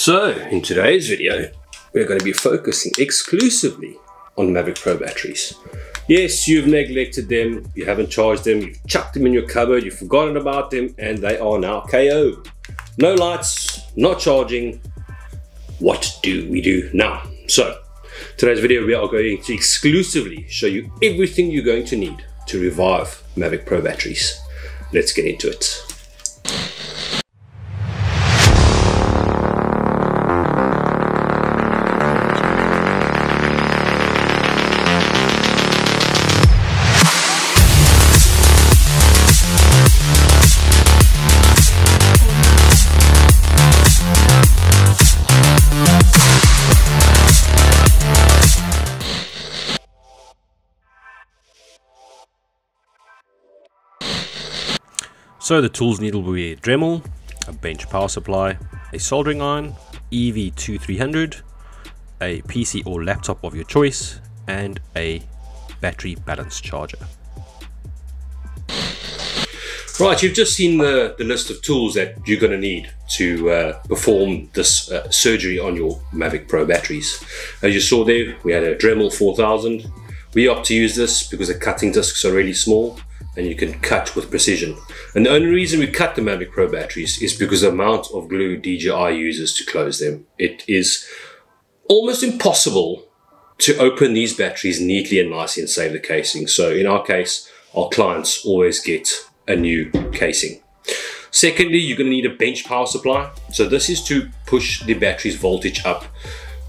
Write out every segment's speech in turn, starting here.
So, in today's video, we're going to be focusing exclusively on Mavic Pro batteries. Yes, you've neglected them, you haven't charged them, you've chucked them in your cupboard, you've forgotten about them, and they are now KO. No lights, not charging. What do we do now? So, today's video we are going to exclusively show you everything you're going to need to revive Mavic Pro batteries. Let's get into it. So the tools needed will be a Dremel, a bench power supply, a soldering iron, EV2300, a PC or laptop of your choice, and a battery balance charger. Right, you've just seen the, the list of tools that you're going to need to uh, perform this uh, surgery on your Mavic Pro batteries. As you saw there, we had a Dremel 4000. We opt to use this because the cutting discs are really small and you can cut with precision. And the only reason we cut the Mavic Pro batteries is because the amount of glue DJI uses to close them. It is almost impossible to open these batteries neatly and nicely and save the casing. So in our case, our clients always get a new casing. Secondly, you're going to need a bench power supply. So this is to push the battery's voltage up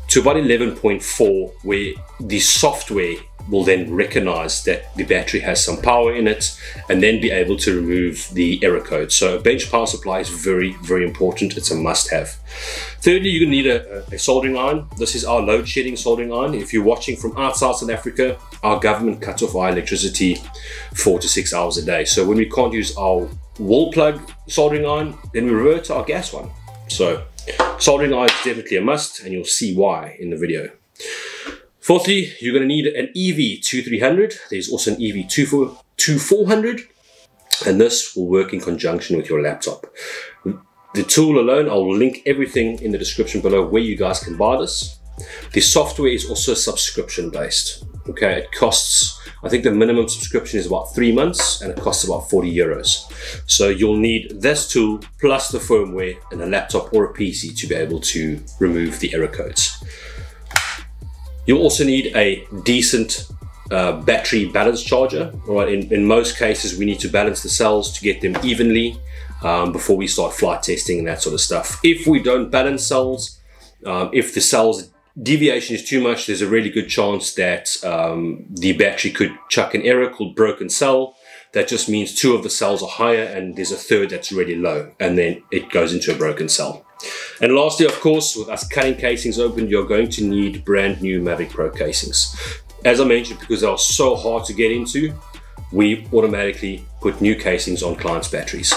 to about 11.4 where the software will then recognize that the battery has some power in it and then be able to remove the error code. So a bench power supply is very, very important. It's a must have. Thirdly, gonna need a, a soldering iron. This is our load shedding soldering iron. If you're watching from outside South Africa, our government cuts off our electricity four to six hours a day. So when we can't use our wall plug soldering iron, then we revert to our gas one. So soldering iron is definitely a must and you'll see why in the video. Fourthly, you're going to need an EV2300. There's also an EV2400 and this will work in conjunction with your laptop. The tool alone, I'll link everything in the description below where you guys can buy this. The software is also subscription based. Okay, it costs, I think the minimum subscription is about three months and it costs about 40 euros. So you'll need this tool plus the firmware and a laptop or a PC to be able to remove the error codes. You'll also need a decent uh, battery balance charger. All right, in, in most cases, we need to balance the cells to get them evenly um, before we start flight testing and that sort of stuff. If we don't balance cells, um, if the cells deviation is too much, there's a really good chance that um, the battery could chuck an error called broken cell. That just means two of the cells are higher and there's a third that's really low and then it goes into a broken cell. And lastly, of course, with us cutting casings open, you're going to need brand new Mavic Pro casings. As I mentioned, because they are so hard to get into, we automatically put new casings on clients' batteries.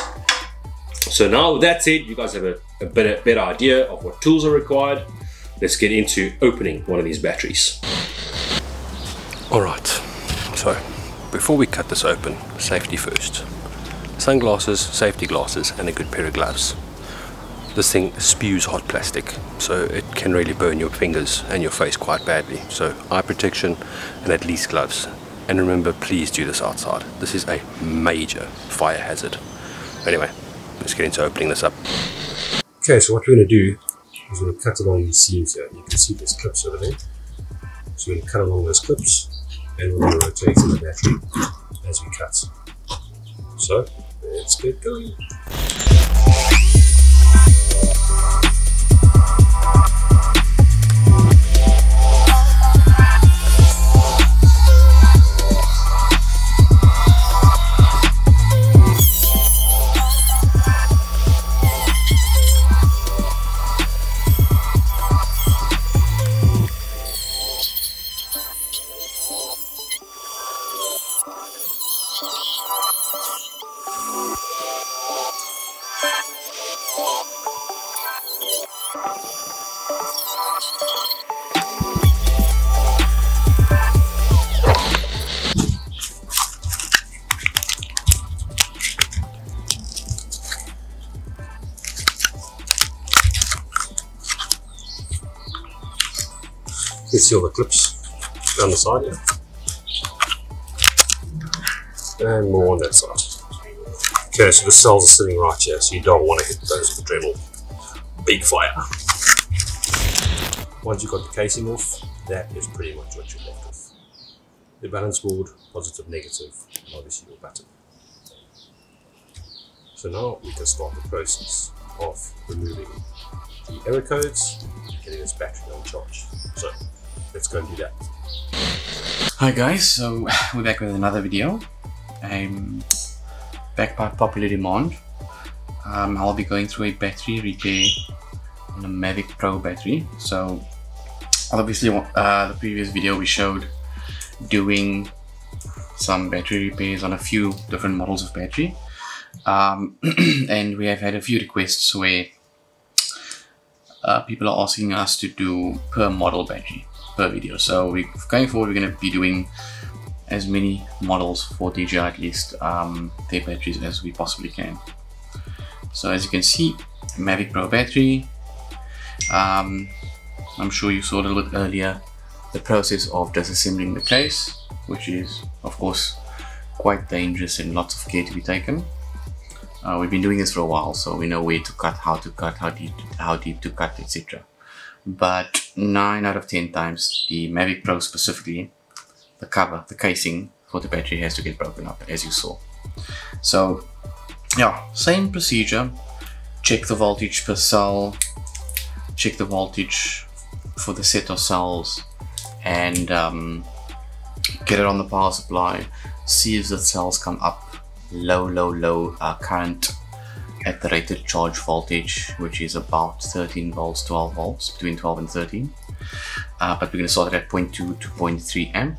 So now with that said, you guys have a, a better, better idea of what tools are required. Let's get into opening one of these batteries. All right, so before we cut this open, safety first. Sunglasses, safety glasses, and a good pair of gloves this thing spews hot plastic so it can really burn your fingers and your face quite badly. So eye protection and at least gloves. And remember please do this outside. This is a major fire hazard. Anyway let's get into opening this up. Okay so what we're going to do is we're going to cut along these seams here. You can see there's clips over there. So we're going to cut along those clips and we're going to rotate the battery as we cut. So let's get going Thank you You see all the clips down the side here. And more on that side. Okay, so the cells are sitting right here, so you don't want to hit those with the Dremel. Big fire. Once you've got the casing off, that is pretty much what you're left with. The balance board, positive, negative, and obviously your button. So now we can start the process of removing the error codes, getting this battery on charge. So let's go and do that. Hi guys, so we're back with another video. I'm back by popular demand. Um, I'll be going through a battery repair on a Mavic Pro battery. So obviously uh, the previous video we showed doing some battery repairs on a few different models of battery. Um, and we have had a few requests where uh, people are asking us to do per model battery per video. So we going forward, we're going to be doing as many models for DJI at least um, their batteries as we possibly can. So as you can see, Mavic Pro battery. Um, I'm sure you saw a little bit earlier the process of disassembling the case, which is of course quite dangerous and lots of care to be taken. Uh, we've been doing this for a while, so we know where to cut, how to cut, how deep, how deep to cut, etc. But 9 out of 10 times, the Mavic Pro specifically, the cover, the casing for the battery has to get broken up, as you saw. So, yeah, same procedure. Check the voltage per cell, check the voltage for the set of cells, and um, get it on the power supply. See if the cells come up low, low, low uh, current at the rated charge voltage, which is about 13 volts, 12 volts, between 12 and 13. Uh, but we're going to start it at 0.2 to 0.3 amp.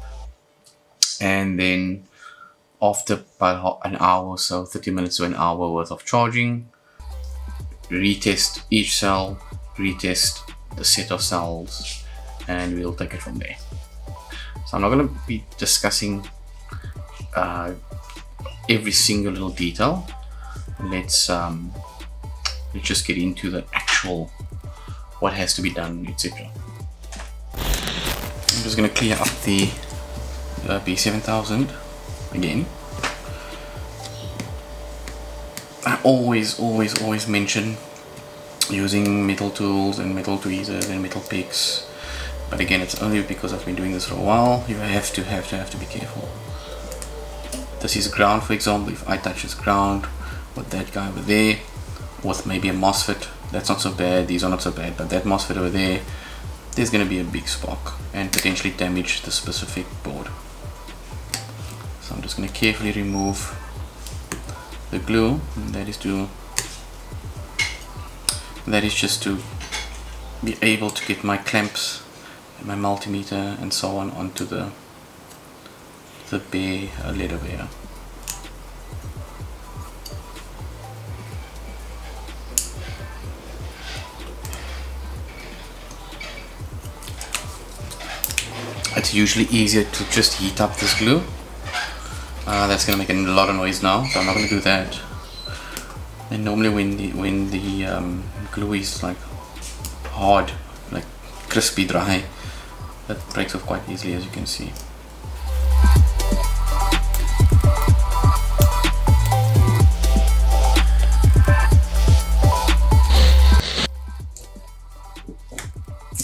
And then after about an hour or so, 30 minutes to an hour worth of charging, retest each cell, retest the set of cells, and we'll take it from there. So I'm not going to be discussing uh, every single little detail. Let's um, let's just get into the actual what has to be done, etc. I'm just gonna clear up the uh, B7000 again. I always, always, always mention using metal tools and metal tweezers and metal picks but again it's only because I've been doing this for a while you have to have to have to be careful this is ground for example if I touch this ground with that guy over there with maybe a MOSFET that's not so bad these are not so bad but that MOSFET over there there's going to be a big spark and potentially damage the specific board so I'm just going to carefully remove the glue that is to that is just to be able to get my clamps and my multimeter and so on onto the the bay a little bit. It's usually easier to just heat up this glue. Uh, that's gonna make a lot of noise now, so I'm not gonna do that. And normally when the when the um, glue is like hard, like crispy dry, that breaks off quite easily as you can see.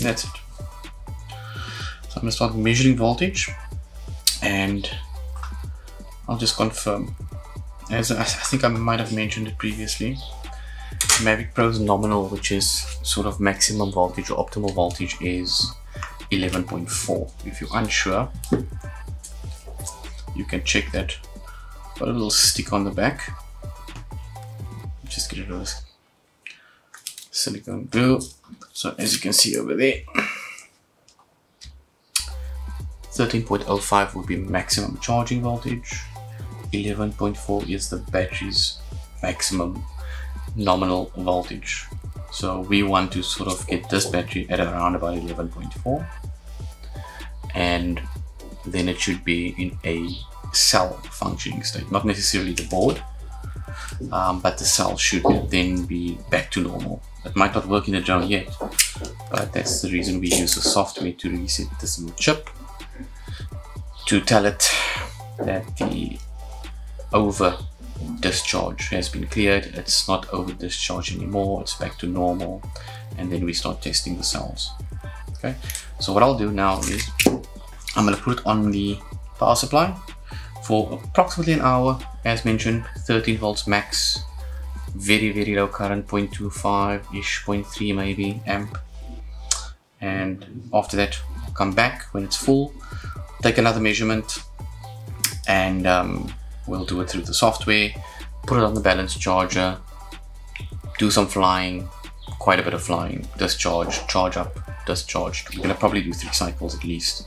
that's it. I'm going to start measuring voltage and I'll just confirm. As I think I might have mentioned it previously, Mavic Pro's nominal, which is sort of maximum voltage or optimal voltage, is 11.4. If you're unsure, you can check that. Got a little stick on the back. Just get rid of this silicone glue. So as you can see over there, 13.05 will be maximum charging voltage. 11.4 is the battery's maximum nominal voltage. So we want to sort of get this battery at around about 11.4 and then it should be in a cell functioning state, not necessarily the board, um, but the cell should then be back to normal. It might not work in the drone yet, but that's the reason we use the software to reset this chip to tell it that the over discharge has been cleared. It's not over discharge anymore. It's back to normal. And then we start testing the cells. Okay? So what I'll do now is I'm going to put it on the power supply for approximately an hour. As mentioned 13 volts max. Very very low current 0.25 ish 0.3 maybe amp. And after that I'll come back when it's full take another measurement and um, we'll do it through the software put it on the balance charger do some flying quite a bit of flying discharge charge up discharge we're gonna probably do three cycles at least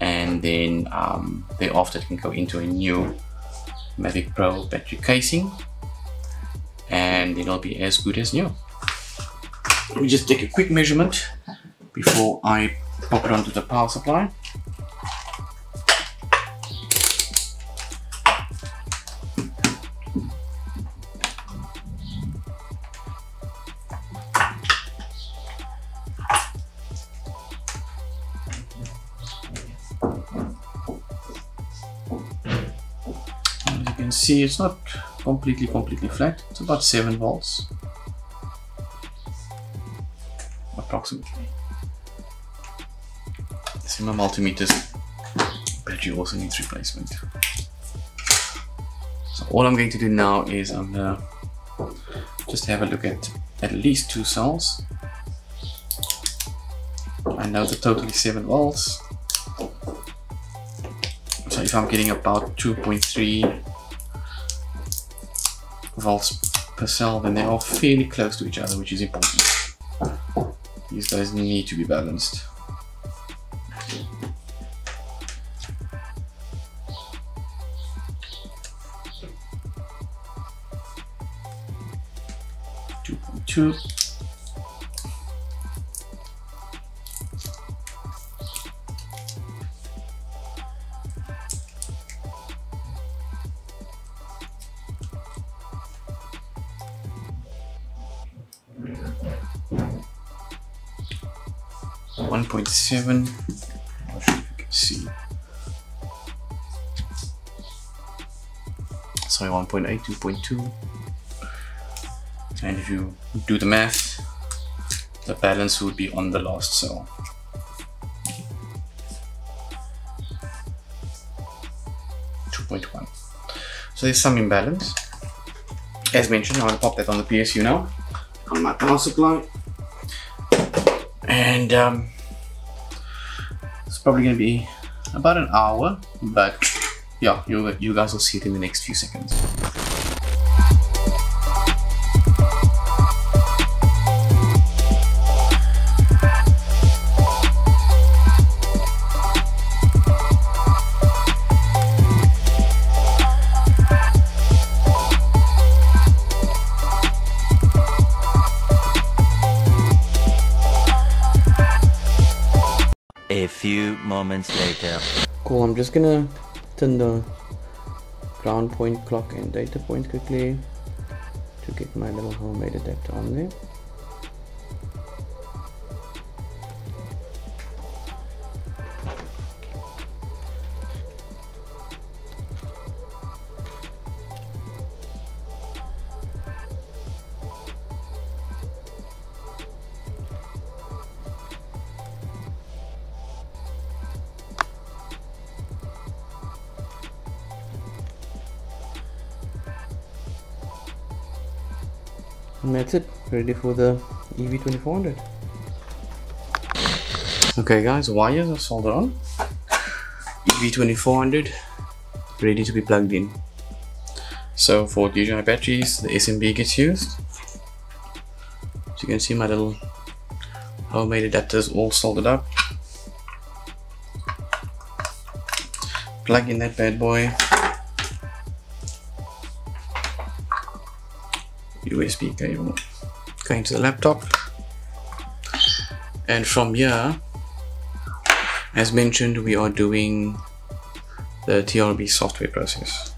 and then um, thereafter it can go into a new Mavic Pro battery casing and it'll be as good as new. Let me just take a quick measurement before I pop it onto the power supply. See it's not completely completely flat. It's about 7 volts. Approximately. See my multimeters battery also needs replacement. So all I'm going to do now is I'm gonna just have a look at at least two cells. I know the total is 7 volts. So if I'm getting about 2.3 volts per cell, then they are fairly close to each other, which is important. These guys need to be balanced. Two point two. 1.7 not sure if you can see sorry 1.8 2.2 and if you do the math the balance would be on the last cell Two point one. So there's some imbalance. As mentioned, I'm gonna pop that on the PSU now on my power supply. And um, probably gonna be about an hour, but yeah, you, you guys will see it in the next few seconds. Moments later. Cool, I'm just gonna turn the ground point clock and data point quickly to get my little homemade adapter on there. And that's it. Ready for the EV2400 okay guys wires are soldered on. EV2400 ready to be plugged in. So for DJI batteries the SMB gets used. As you can see my little homemade adapters all soldered up. Plug in that bad boy USB cable going to the laptop. And from here as mentioned we are doing the TRB software process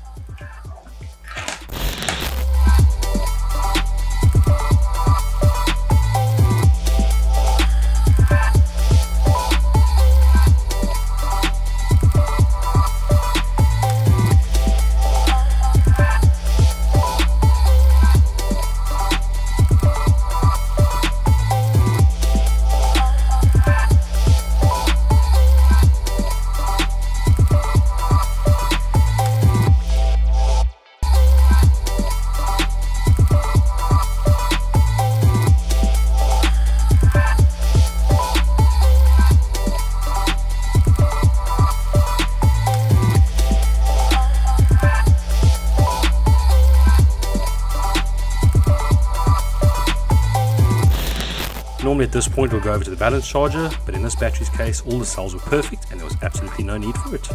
normally at this point we'll go over to the balance charger, but in this battery's case all the cells were perfect and there was absolutely no need for it.